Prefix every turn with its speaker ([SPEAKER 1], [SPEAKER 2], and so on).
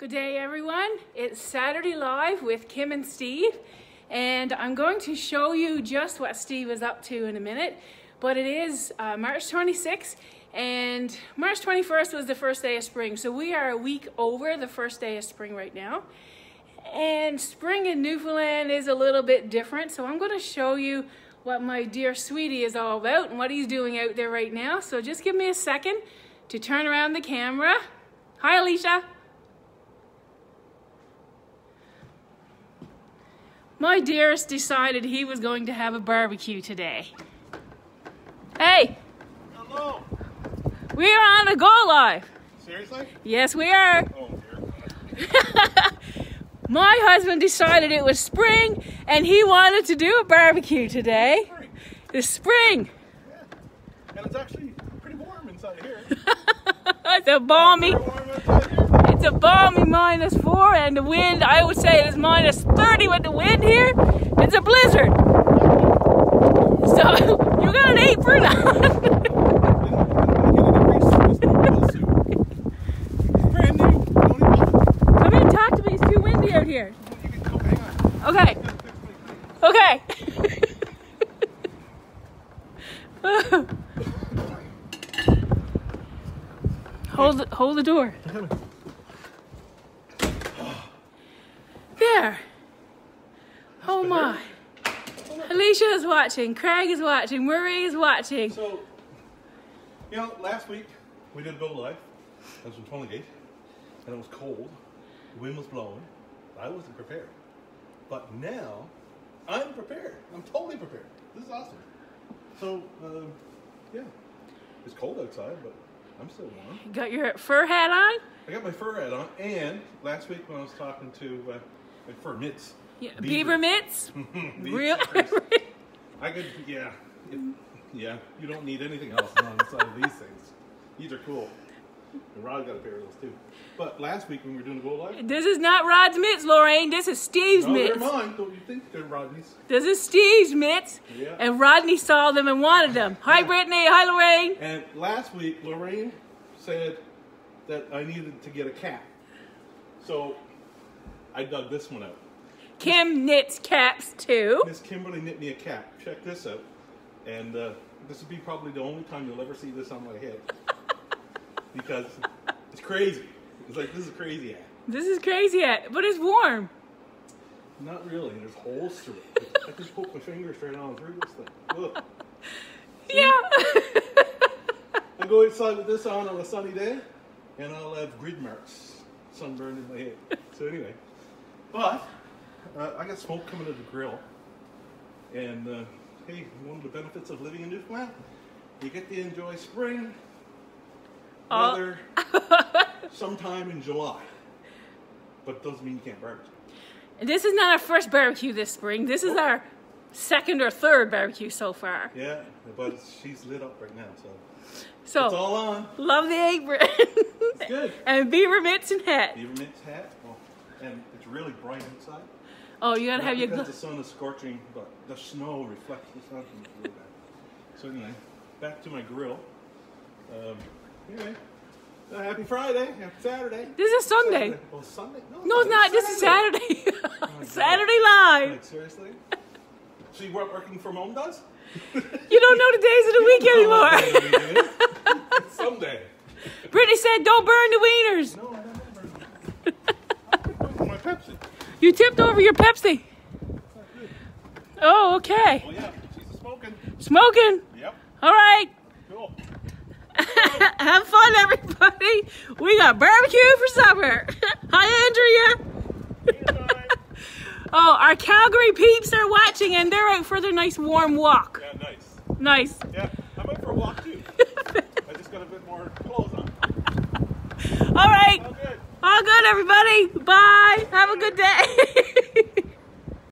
[SPEAKER 1] Good day, everyone. It's Saturday Live with Kim and Steve, and I'm going to show you just what Steve is up to in a minute. But it is uh, March 26th, and March 21st was the first day of spring, so we are a week over the first day of spring right now. And spring in Newfoundland is a little bit different, so I'm going to show you what my dear sweetie is all about and what he's doing out there right now. So just give me a second to turn around the camera. Hi, Alicia. My dearest decided he was going to have a barbecue today. Hey!
[SPEAKER 2] Hello.
[SPEAKER 1] We are on the Go Live.
[SPEAKER 2] Seriously?
[SPEAKER 1] Yes, we are.
[SPEAKER 2] Oh.
[SPEAKER 1] My husband decided it was spring and he wanted to do a barbecue today.
[SPEAKER 2] Spring.
[SPEAKER 1] It's spring.
[SPEAKER 2] Yeah. And it's actually pretty warm inside of here.
[SPEAKER 1] it's a balmy, It's a balmy minus four and the wind, I would say it is minus 30 with the wind here. It's a blizzard. So you got an apron on. Come in, talk to me. It's too windy out here. Okay. Okay. hold hold the door. There. Oh my. Alicia is watching. Craig is watching. Murray is watching.
[SPEAKER 2] So, you know, last week we did a Go Live. I was in Tunnelgate, and it was cold. The wind was blowing. I wasn't prepared. But now, I'm prepared. I'm totally prepared. This is awesome. So, um, yeah. It's cold outside, but I'm still warm.
[SPEAKER 1] You Got your fur hat on?
[SPEAKER 2] I got my fur hat on, and last week when I was talking to uh, fur mitts,
[SPEAKER 1] Yeah, beaver mitts? Real?
[SPEAKER 2] I could, yeah, if, yeah. You don't need anything else on the side of these things. These are cool. And Rod got a pair of those too. But last week when we were doing the Go Live,
[SPEAKER 1] this is not Rod's mitts, Lorraine. This is Steve's
[SPEAKER 2] no,
[SPEAKER 1] mitts.
[SPEAKER 2] they're mine. Don't you think they're Rodney's?
[SPEAKER 1] This is Steve's mitts.
[SPEAKER 2] Yeah.
[SPEAKER 1] And Rodney saw them and wanted them. Hi. Brittany. Hi, Lorraine.
[SPEAKER 2] And last week Lorraine said that I needed to get a cap, so I dug this one out.
[SPEAKER 1] Kim knits caps too.
[SPEAKER 2] Miss Kimberly knit me a cap. Check this out. And uh, this will be probably the only time you'll ever see this on my head. because it's crazy. It's like, this is crazy hat.
[SPEAKER 1] This is crazy, hat, but it's warm.
[SPEAKER 2] Not really. There's holes through it. I can poke my finger straight on through this thing. Look.
[SPEAKER 1] Yeah.
[SPEAKER 2] I go outside with this on on a sunny day, and I'll have grid marks, sunburned in my head. So anyway, but uh, I got smoke coming to the grill, and uh, hey, one of the benefits of living in Newfoundland, you get to enjoy spring
[SPEAKER 1] Oh.
[SPEAKER 2] weather sometime in July. But doesn't mean you can't barbecue.
[SPEAKER 1] this is not our first barbecue this spring. This is our second or third barbecue so far.
[SPEAKER 2] Yeah, but she's lit up right now, so it's
[SPEAKER 1] So,
[SPEAKER 2] all on.
[SPEAKER 1] love the apron.
[SPEAKER 2] It's good.
[SPEAKER 1] and beaver mitts and hat.
[SPEAKER 2] Beaver mitts hat, well, and it's really bright outside.
[SPEAKER 1] Oh, you gotta
[SPEAKER 2] Not
[SPEAKER 1] have your.
[SPEAKER 2] because the sun is scorching, but the snow reflects the sun. really. So anyway, back to my grill. Um, anyway, uh, happy Friday, happy Saturday.
[SPEAKER 1] This is Sunday.
[SPEAKER 2] Oh, Sunday?
[SPEAKER 1] No, it's not. This is Saturday.
[SPEAKER 2] God.
[SPEAKER 1] Saturday live.
[SPEAKER 2] Like seriously? See what working from home does?
[SPEAKER 1] You don't know the days of the week
[SPEAKER 2] anymore. Someday.
[SPEAKER 1] Brittany said, "Don't burn the wieners."
[SPEAKER 2] No, I don't remember. My Pepsi.
[SPEAKER 1] You tipped over your Pepsi. Oh, okay.
[SPEAKER 2] Oh yeah, she's smoking.
[SPEAKER 1] Smoking.
[SPEAKER 2] Yep.
[SPEAKER 1] All right.
[SPEAKER 2] Cool.
[SPEAKER 1] Have fun, everybody. We got barbecue for supper. Hi, Andrea. Oh, our Calgary peeps are watching and they're out for their nice warm walk.
[SPEAKER 2] Yeah, nice.
[SPEAKER 1] Nice.
[SPEAKER 2] Yeah, I went for a walk too. I just got a bit more clothes on.
[SPEAKER 1] All right.
[SPEAKER 2] All good.
[SPEAKER 1] All good, everybody. Bye. Have a good day.